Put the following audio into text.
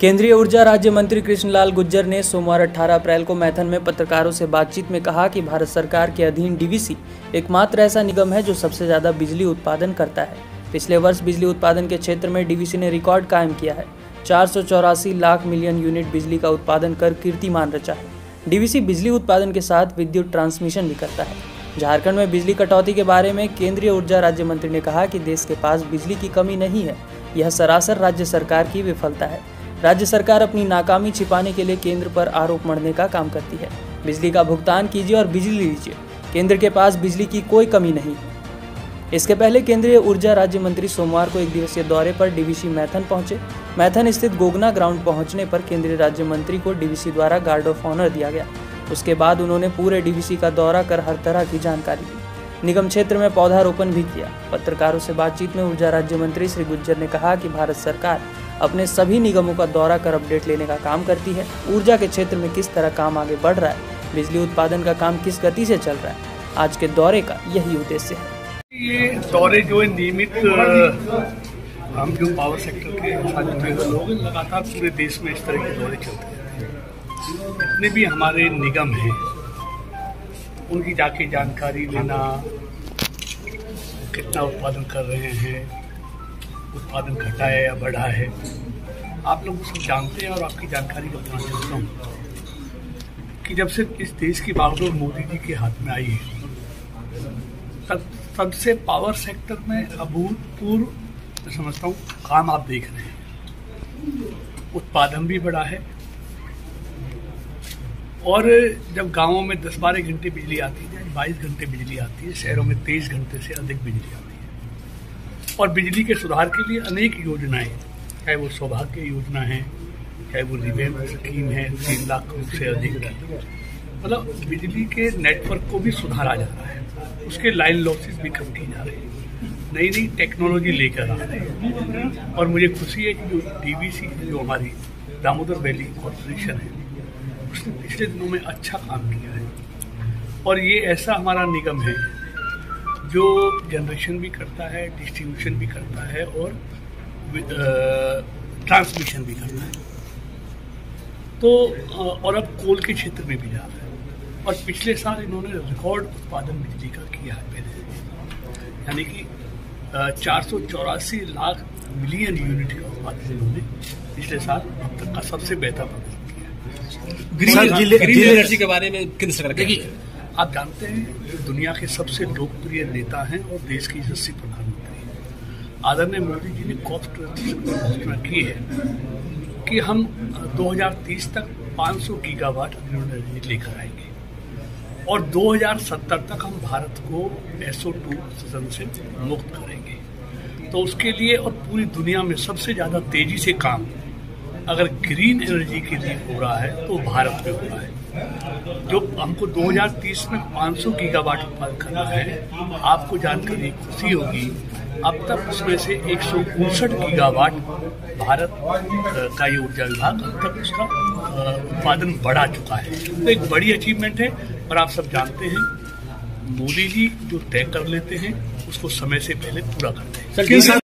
केंद्रीय ऊर्जा राज्य मंत्री कृष्णलाल गुज्जर ने सोमवार 18 अप्रैल को मैथन में पत्रकारों से बातचीत में कहा कि भारत सरकार के अधीन डीवीसी एकमात्र ऐसा निगम है जो सबसे ज़्यादा बिजली उत्पादन करता है। पिछले वर्ष बिजली उत्पादन के क्षेत्र में डीवीसी ने रिकॉर्ड कायम किया है। चार सौ चौरासी लाख मिलियन यूनिट बिजली का उत्पादन कर कीर्तिमान रचा है। डीवीसी बिजली उत्पादन के साथ विद्युत ट्रांसमिशन भी करता है। झारखंड में बिजली कटौती के बारे में केंद्रीय ऊर्जा राज्य मंत्री ने कहा कि देश के पास बिजली की कमी नहीं है। यह सरासर राज्य सरकार की विफलता है। राज्य सरकार अपनी नाकामी छिपाने के लिए केंद्र पर आरोप मढ़ने का काम करती है। बिजली का भुगतान कीजिए और बिजली लीजिए। केंद्र के पास बिजली की कोई कमी नहीं। इसके पहले केंद्रीय ऊर्जा राज्य मंत्री सोमवार को एक दिवसीय दौरे पर डीवीसी मैथन पहुँचे। मैथन स्थित गोगना ग्राउंड पहुँचने पर केंद्रीय राज्य मंत्री को डीवीसी द्वारा गार्ड ऑफ़ ऑनर दिया गया। उसके बाद उन्होंने पूरे डीवीसी का दौरा कर हर तरह की जानकारी दी। निगम क्षेत्र में पौधारोपण भी किया। पत्रकारों से बातचीत में ऊर्जा राज्य मंत्री श्री गुज्जर ने कहा कि भारत सरकार अपने सभी निगमों का दौरा कर अपडेट लेने का काम करती है। ऊर्जा के क्षेत्र में किस तरह काम आगे बढ़ रहा है? बिजली उत्पादन का काम किस गति से चल रहा है? आज के दौरे का यही उद्देश्य है। ये दौरे जो है नियमित हम जो पावर सेक्टर के साथ लोग लगातार पूरे देश में इस तरह के दौरे चलते हैं। जितने भी हमारे निगम हैं, उनकी जाके जानकारी लेना, कितना उत्पादन कर रहे हैं उत्पादन घटा है या बढ़ा है? आप लोग उसको जानते हैं और आपकी जानकारी बताना चाहता हूँ। कि जब से इस देश की बागडोर मोदी जी के हाथ में आई है, तब तब से पावर सेक्टर में अभूतपूर्व, मैं समझता हूँ, काम आप देख रहे हैं। उत्पादन भी बढ़ा है। और जब गाँवों में 10-12 घंटे बिजली आती है, बाईस घंटे बिजली आती है, शहरों में तेईस घंटे से अधिक बिजली आती है। और बिजली के सुधार के लिए अनेक योजनाएँ, चाहे वो सौभाग्य योजना है, चाहे वो रिवेम स्कीम है, तीन लाख से अधिक मतलब बिजली के नेटवर्क को भी सुधारा जा रहा है। उसके लाइन लॉसेस भी कम की जा रही है। नई नई टेक्नोलॉजी लेकर आ रहे हैं। और मुझे खुशी है कि जो डीवीसी जो हमारी दामोदर वैली कॉरपोरेशन है, उसने पिछले दिनों में अच्छा काम किया है। और ये ऐसा हमारा निगम है जो जनरेशन भी करता है डिस्ट्रीब्यूशन भी करता है और ट्रांसमिशन भी करता है। तो और अब कोल के क्षेत्र में भी जा रहा है। और पिछले साल इन्होंने रिकॉर्ड उत्पादन बिजली का किया है पहले यानी कि चार सौ चौरासी लाख मिलियन यूनिट का उत्पादन इन्होंने पिछले साल अब तक का सबसे बेहतर प्रदर्शन किया ग्रीन एनर्जी के बारे में किन देखिए आप जानते हैं जो दुनिया के सबसे लोकप्रिय नेता हैं और देश के यशस्वी प्रधानमंत्री। आदरणीय मोदी जी ने कॉस्ट घोषणा की है कि हम 2030 तक 500 गीगावाट एनर्जी लेकर आएँगे और 2070 तक हम भारत को एसओ टू से मुक्त करेंगे। तो उसके लिए और पूरी दुनिया में सबसे ज़्यादा तेज़ी से काम अगर ग्रीन एनर्जी के लिए हो रहा है तो भारत में हो रहा है। जो हमको 2030 में 500 गीगावाट उत्पादन करना है, आपको जानकर खुशी होगी, अब तक उसमें से एक सौ गीगावाट भारत का ये ऊर्जा विभाग अब तक उसका उत्पादन बढ़ा चुका है। तो एक बड़ी अचीवमेंट है, और आप सब जानते हैं, मोदी जी जो तय कर लेते हैं, उसको समय से पहले पूरा करते हैं।